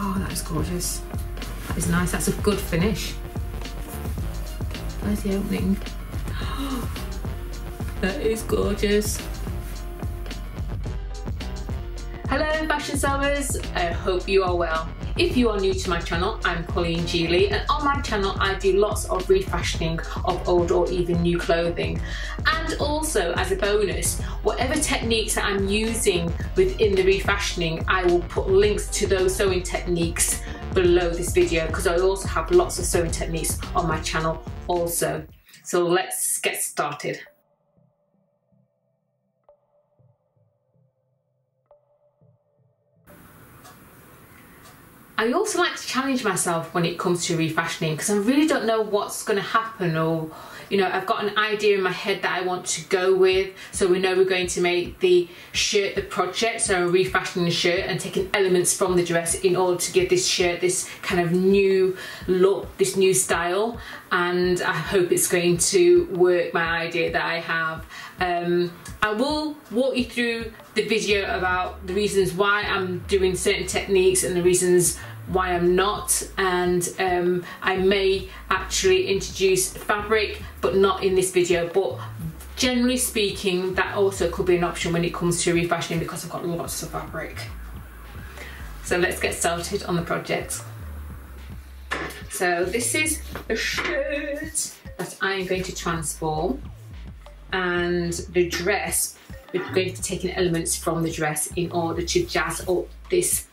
Oh, that is gorgeous. That is nice. That's a good finish. Where's the opening? that is gorgeous. Hello fashion sellers, I hope you are well. If you are new to my channel, I'm Colleen G Lea and on my channel I do lots of refashioning of old or even new clothing. And also as a bonus, whatever techniques that I'm using within the refashioning, I will put links to those sewing techniques below this video because I also have lots of sewing techniques on my channel also. So let's get started. I also like to challenge myself when it comes to refashioning because I really don't know what's going to happen or you know I've got an idea in my head that I want to go with so we know we're going to make the shirt the project so I'm refashioning the shirt and taking elements from the dress in order to give this shirt this kind of new look this new style and I hope it's going to work my idea that I have. Um, I will walk you through the video about the reasons why I'm doing certain techniques and the reasons why I'm not and um, I may actually introduce fabric but not in this video but generally speaking that also could be an option when it comes to refashioning because I've got lots of fabric. So let's get started on the project. So this is a shirt that I'm going to transform and the dress we're going to be taking elements from the dress in order to jazz up this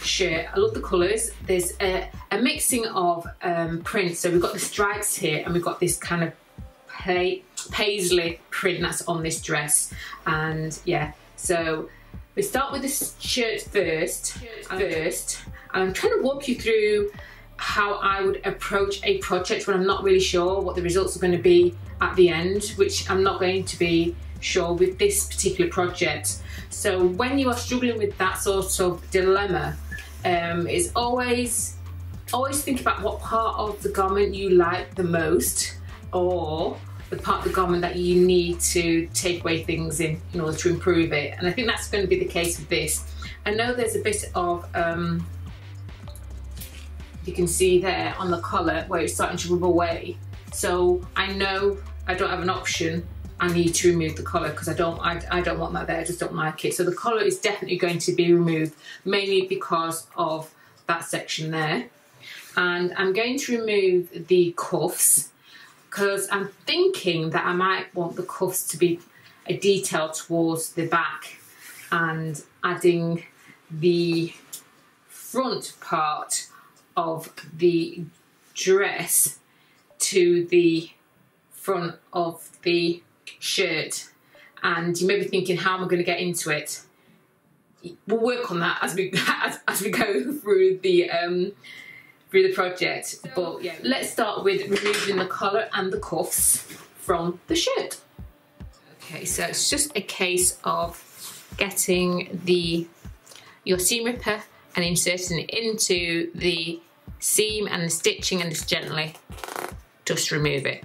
shirt. I love the colours. There's a, a mixing of um, prints. So we've got the stripes here and we've got this kind of paisley print that's on this dress. And yeah, so we start with this shirt first. First, I'm trying to walk you through how I would approach a project when I'm not really sure what the results are going to be at the end, which I'm not going to be sure with this particular project. So when you are struggling with that sort of dilemma, um, is always always think about what part of the garment you like the most or the part of the garment that you need to take away things in in order to improve it. And I think that's going to be the case with this. I know there's a bit of um, you can see there on the collar where it's starting to rub away. So I know I don't have an option. I need to remove the collar because I don't I, I don't want that there. I just don't like it. So the collar is definitely going to be removed mainly because of that section there. And I'm going to remove the cuffs because I'm thinking that I might want the cuffs to be a detail towards the back and adding the front part of the dress to the front of the shirt and you may be thinking how am I going to get into it? We'll work on that as we as, as we go through the um, through the project. But yeah let's start with removing the collar and the cuffs from the shirt. Okay so it's just a case of getting the your seam ripper and inserting it into the seam and the stitching and just gently just remove it.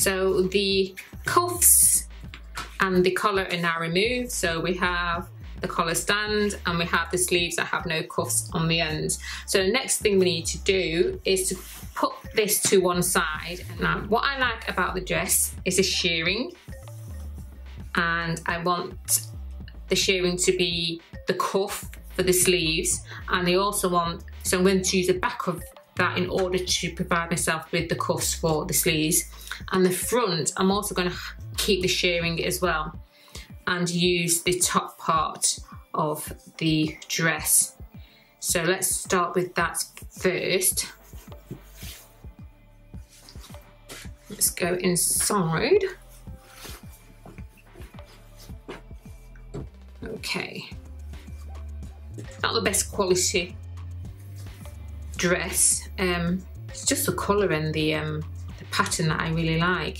So the cuffs and the collar are now removed. So we have the collar stand and we have the sleeves that have no cuffs on the end. So the next thing we need to do is to put this to one side. Now what I like about the dress is the shirring and I want the shirring to be the cuff for the sleeves and I also want, so I'm going to use the back of that in order to provide myself with the cuffs for the sleeves. And the front, I'm also going to keep the shirring as well and use the top part of the dress. So let's start with that first. Let's go inside. Okay not the best quality dress. Um, it's just the colour and the, um, the pattern that I really like.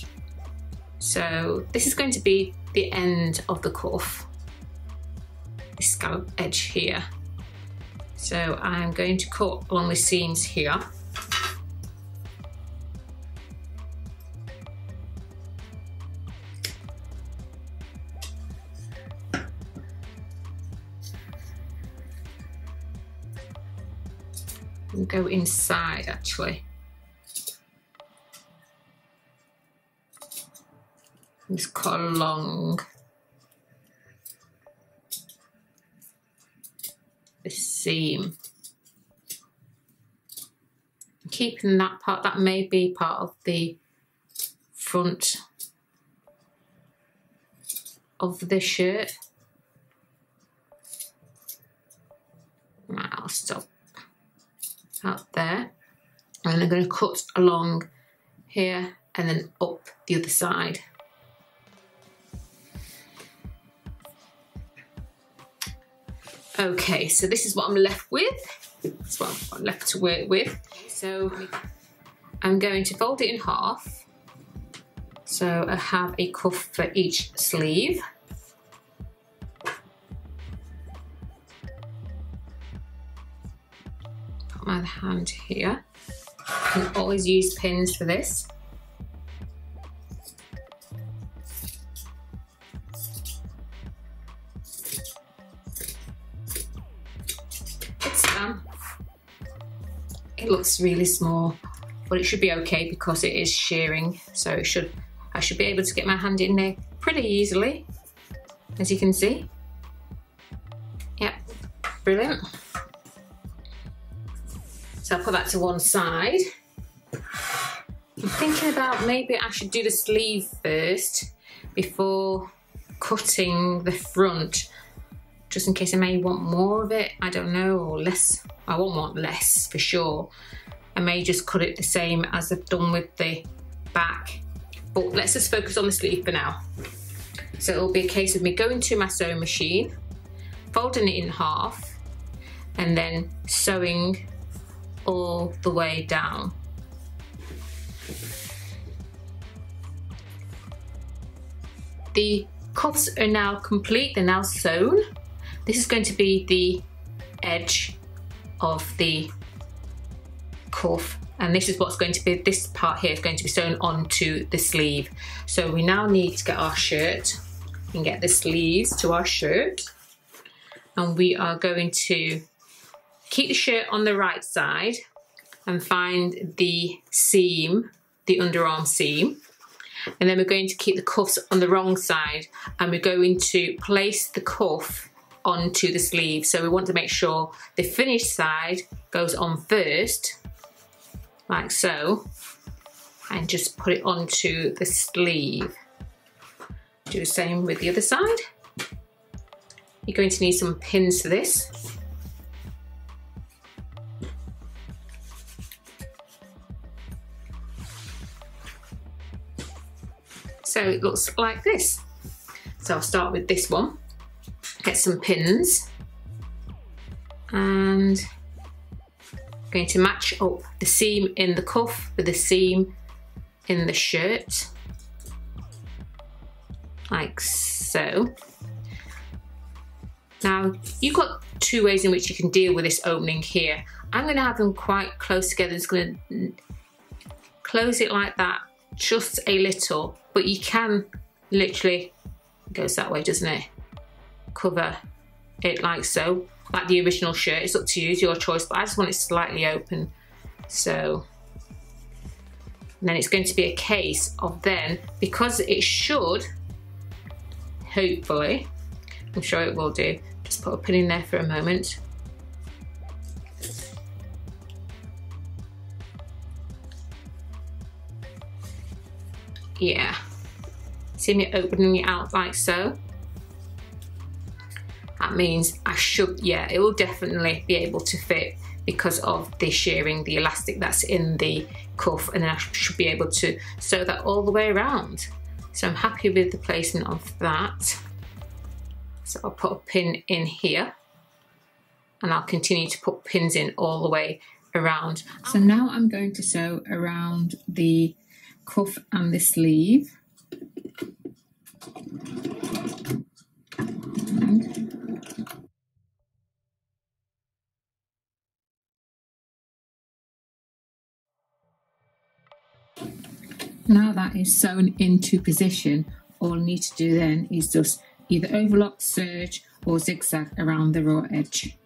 So this is going to be the end of the cuff, the scallop edge here. So I'm going to cut along the seams here. Go inside actually. It's cut long. the seam. Keeping that part, that may be part of the front of the shirt. I'll stop out there. And I'm going to cut along here and then up the other side. Okay, so this is what I'm left with. That's what I'm left to work with. So I'm going to fold it in half. So I have a cuff for each sleeve. My hand here. You can always use pins for this. It's done. It looks really small, but it should be okay because it is shirring. So it should, I should be able to get my hand in there pretty easily, as you can see. Yep, brilliant. So I'll put that to one side. I'm thinking about maybe I should do the sleeve first before cutting the front just in case I may want more of it. I don't know, or less. I won't want less for sure. I may just cut it the same as I've done with the back. But let's just focus on the sleeve for now. So it'll be a case of me going to my sewing machine, folding it in half, and then sewing all the way down. The cuffs are now complete, they're now sewn. This is going to be the edge of the cuff and this is what's going to be, this part here is going to be sewn onto the sleeve. So we now need to get our shirt and get the sleeves to our shirt and we are going to keep the shirt on the right side and find the seam, the underarm seam and then we're going to keep the cuffs on the wrong side and we're going to place the cuff onto the sleeve. So we want to make sure the finished side goes on first, like so, and just put it onto the sleeve. Do the same with the other side. You're going to need some pins for this. So it looks like this. So I'll start with this one get some pins and I'm going to match up the seam in the cuff with the seam in the shirt like so. Now you've got two ways in which you can deal with this opening here. I'm going to have them quite close together. It's going to close it like that just a little but you can literally goes that way doesn't it cover it like so, like the original shirt. It's up to you, it's your choice, but I just want it slightly open. So, and then it's going to be a case of then, because it should, hopefully, I'm sure it will do, just put a pin in there for a moment. Yeah, see me opening it out like so that means I should, yeah, it will definitely be able to fit because of the shirring, the elastic that's in the cuff, and then I should be able to sew that all the way around. So I'm happy with the placement of that. So I'll put a pin in here and I'll continue to put pins in all the way around. So now I'm going to sew around the cuff and the sleeve. Now that is sewn into position, all I need to do then is just either overlock, serge or zigzag around the raw edge.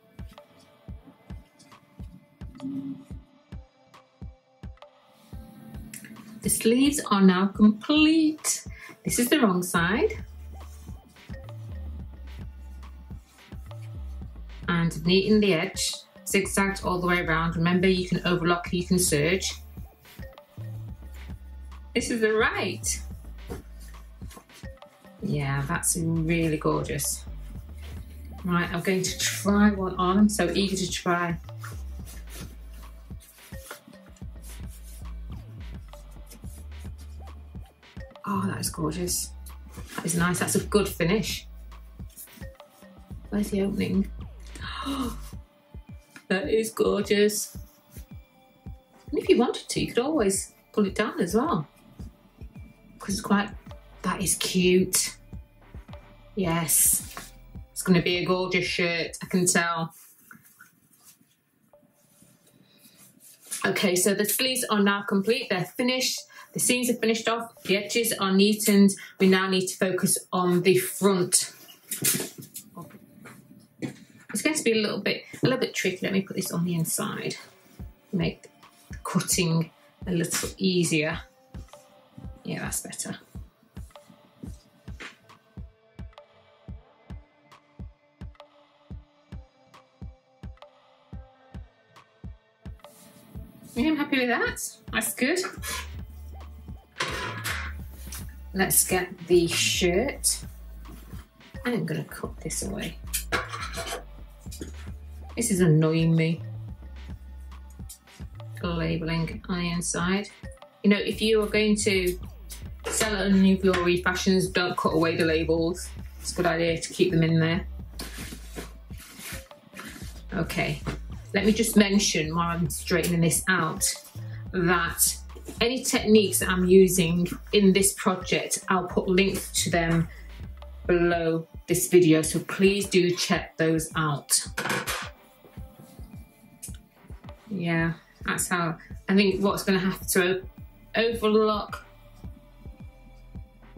The sleeves are now complete. This is the wrong side. And neaten the edge, zigzagged all the way around. Remember, you can overlock, you can serge. This is the right. Yeah, that's really gorgeous. Right, I'm going to try one on. I'm so eager to try. Gorgeous. Is nice. That's a good finish. Where's the opening? that is gorgeous. And if you wanted to, you could always pull it down as well. Because it's quite, that is cute. Yes. It's going to be a gorgeous shirt, I can tell. Okay, so the sleeves are now complete. They're finished. The seams are finished off, the edges are neatened. We now need to focus on the front. It's going to be a little bit, a little bit tricky. Let me put this on the inside. Make the cutting a little easier. Yeah, that's better. Yeah, I'm happy with that. That's good. Let's get the shirt. I'm gonna cut this away. This is annoying me. Labeling on the inside. You know, if you are going to sell any of your refashions, don't cut away the labels. It's a good idea to keep them in there. Okay, let me just mention while I'm straightening this out that any techniques that I'm using in this project, I'll put links to them below this video. So please do check those out. Yeah, that's how, I think what's gonna have to overlock,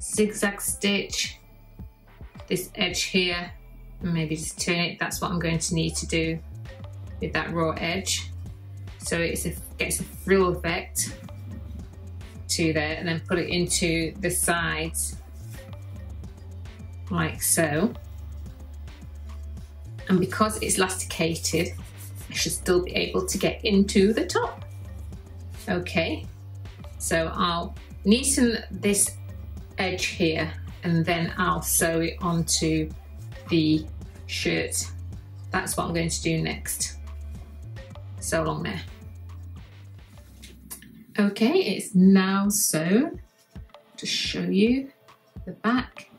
zigzag stitch, this edge here, and maybe just turn it. That's what I'm going to need to do with that raw edge. So it gets a frill effect to there and then put it into the sides like so. And because it's elasticated, I should still be able to get into the top. Okay, so I'll neaten this edge here and then I'll sew it onto the shirt. That's what I'm going to do next. So long there. Okay, it's now sewn. To show you the back.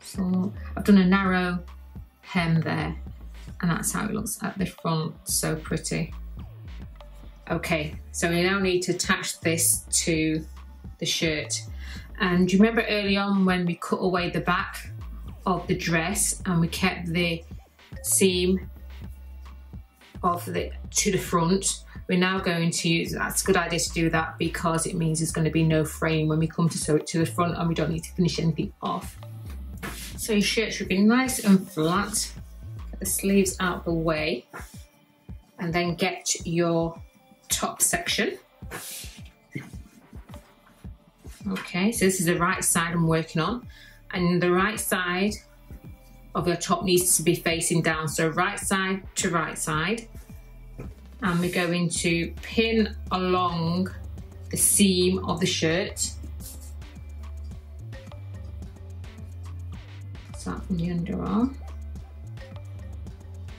So I've done a narrow hem there and that's how it looks at the front, so pretty. Okay, so we now need to attach this to the shirt. And you remember early on when we cut away the back of the dress and we kept the seam of the to the front we're now going to use, that's a good idea to do that because it means there's going to be no frame when we come to sew it to the front and we don't need to finish anything off. So your shirt should be nice and flat. Get the sleeves out of the way and then get your top section. Okay, so this is the right side I'm working on and the right side of your top needs to be facing down. So right side to right side and we're going to pin along the seam of the shirt. Start from the underarm.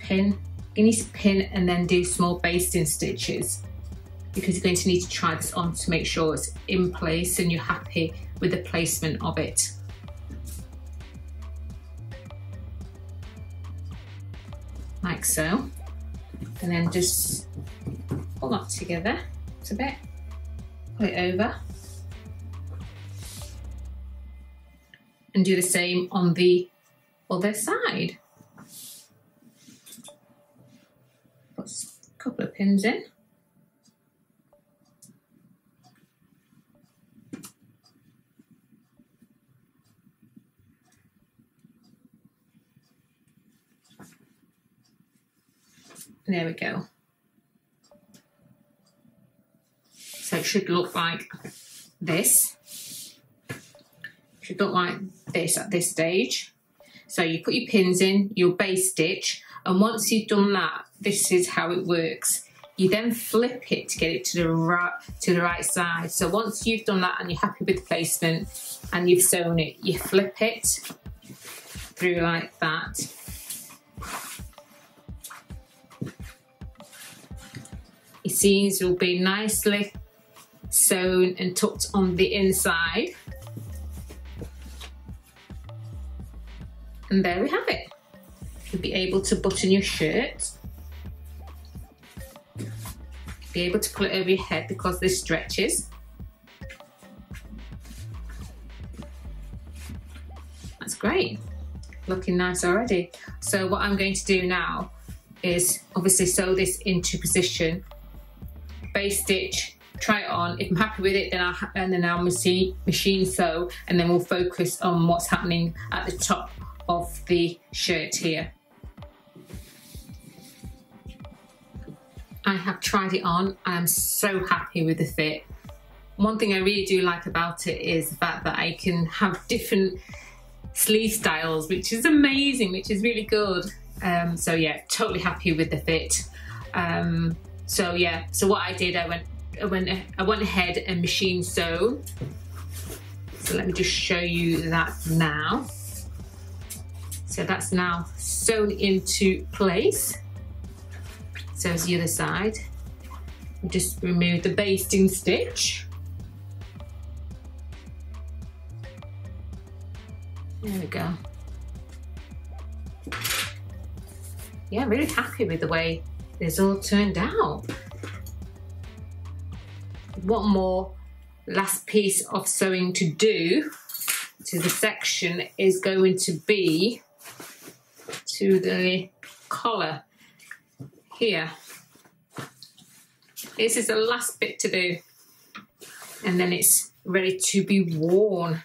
Pin, you need to pin and then do small basting stitches because you're going to need to try this on to make sure it's in place and you're happy with the placement of it. Like so and then just pull that together a bit, pull it over and do the same on the other side. Put a couple of pins in. There we go. It should look like this. It should look like this at this stage. So you put your pins in, your baste stitch, and once you've done that, this is how it works. You then flip it to get it to the right to the right side. So once you've done that and you're happy with the placement and you've sewn it, you flip it through like that. Your seams will be nicely sewn and tucked on the inside. And there we have it. You'll be able to button your shirt. Be able to pull it over your head because this stretches. That's great. Looking nice already. So what I'm going to do now is obviously sew this into position, baste stitch, try it on. If I'm happy with it, then I'll, and then I'll machine, machine sew, and then we'll focus on what's happening at the top of the shirt here. I have tried it on. I am so happy with the fit. One thing I really do like about it is the fact that I can have different sleeve styles, which is amazing, which is really good. Um, so yeah, totally happy with the fit. Um, so yeah, so what I did, I went, I went, I went ahead and machine sew. So let me just show you that now. So that's now sewn into place. So as the other side. Just remove the basting stitch. There we go. Yeah, I'm really happy with the way this all turned out. One more last piece of sewing to do to the section is going to be to the collar here. This is the last bit to do and then it's ready to be worn.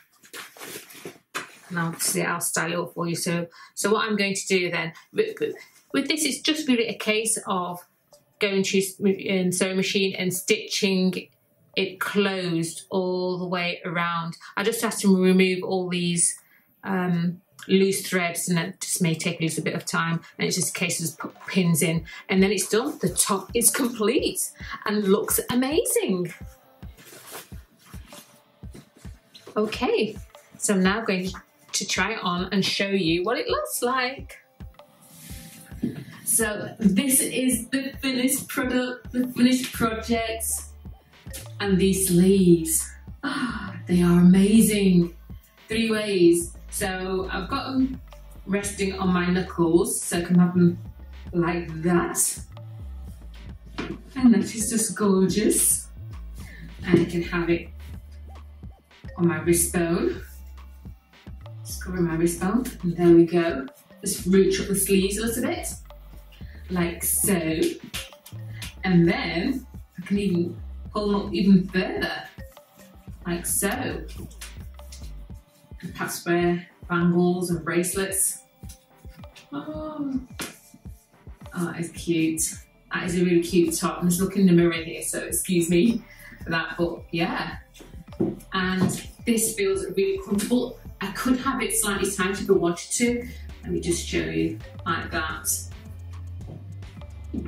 And obviously I'll style it for you. So, so what I'm going to do then, with, this, it's just really a case of going to um, sewing machine and stitching it closed all the way around. I just have to remove all these um, loose threads and it just may take a little bit of time and it's just a case of put pins in and then it's done. The top is complete and looks amazing. Okay, so I'm now going to try it on and show you what it looks like. So this is the finished product, the finished project and these sleeves. Oh, they are amazing. Three ways. So I've got them resting on my knuckles so I can have them like that. And that is just gorgeous. And I can have it on my wrist bone. Just cover my wrist bone. And there we go. Just reach up the sleeves a little bit. Like so. And then I can even pull them up even further. Like so and perhaps wear bangles and bracelets. Oh, oh that is cute. That is a really cute top. I'm just looking in the mirror here, so excuse me for that, but yeah. And this feels really comfortable. I could have it slightly tight if I wanted to. Let me just show you like that.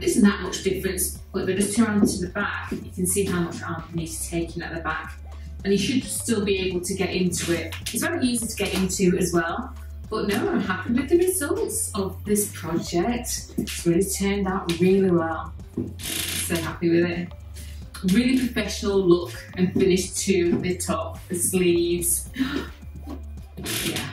Isn't that much difference, but if I just turn to the back, you can see how much arm needs taking at the back and you should still be able to get into it. It's very easy to get into as well. But no, I'm happy with the results of this project. It's really turned out really well. So happy with it. Really professional look and finish to the top, the sleeves. yeah.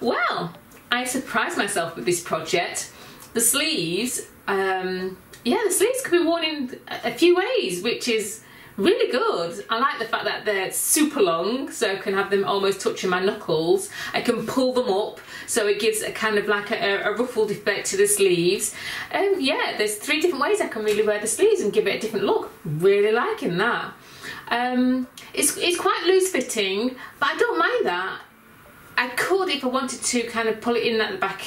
Well, I surprised myself with this project the sleeves, um, yeah, the sleeves can be worn in a few ways, which is really good. I like the fact that they're super long, so I can have them almost touching my knuckles. I can pull them up, so it gives a kind of like a, a ruffled effect to the sleeves. Um, yeah, there's three different ways I can really wear the sleeves and give it a different look. Really liking that. Um, it's, it's quite loose fitting, but I don't mind that. I could, if I wanted to, kind of pull it in at the back.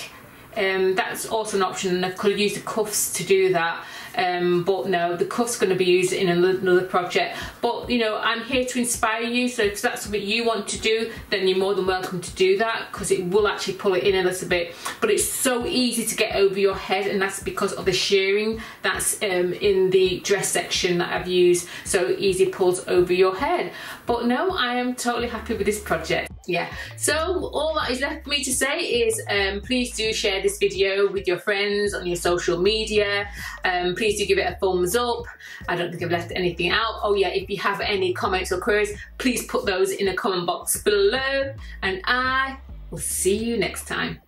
Um, that's also an option and I could use the cuffs to do that. Um, but no the cuff's are going to be used in another project. But you know I'm here to inspire you so if that's something you want to do then you're more than welcome to do that because it will actually pull it in a little bit. But it's so easy to get over your head and that's because of the shirring that's um, in the dress section that I've used. So easy pulls over your head. But no I am totally happy with this project yeah. So all that is left for me to say is um, please do share this video with your friends on your social media. Um, please do give it a thumbs up. I don't think I've left anything out. Oh yeah if you have any comments or queries please put those in the comment box below. And I will see you next time